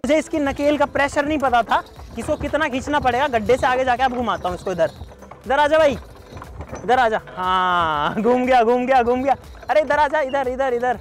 मुझे इसकी नकेल का प्रेशर नहीं पता था कि इसको कितना खींचना पड़ेगा। गड्ढे से आगे जाके अब घुमाता हूँ इसको इधर। इधर आजा भाई। इधर आजा हाँ घूम गया घूम गया घूम गया। अरे इधर आजा इधर इधर इधर।